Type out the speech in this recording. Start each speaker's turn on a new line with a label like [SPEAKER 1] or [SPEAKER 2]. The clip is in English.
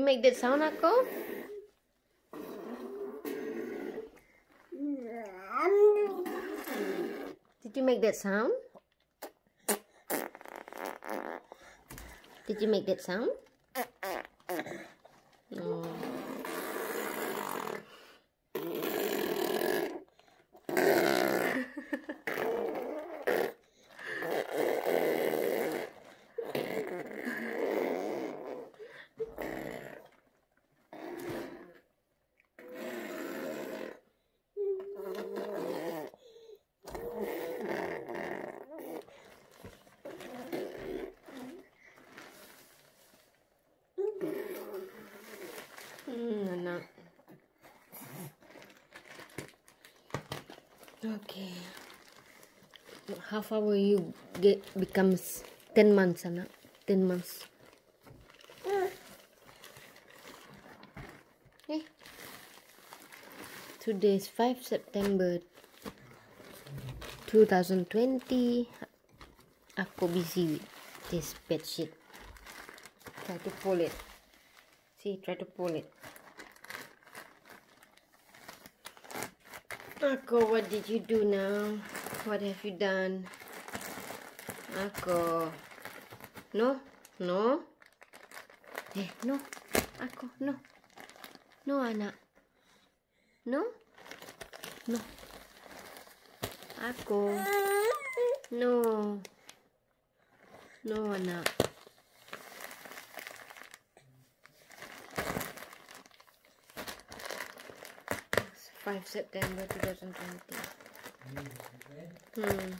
[SPEAKER 1] make that sound, Ako? Did you make that sound? Did you make that sound? No. Hmm, anak. Okay. How far will you get becomes 10 months, anak? 10 months. Eh. Today is 5 September 2020. Ako busy with this bed sheet. Try to pull it. See, try to pull it. Ako, what did you do now? What have you done? Ako. No? No? Eh, no. Ako, no. No, anak. No? No. Ako. No. No, anak. 5 September 2020. Hmm.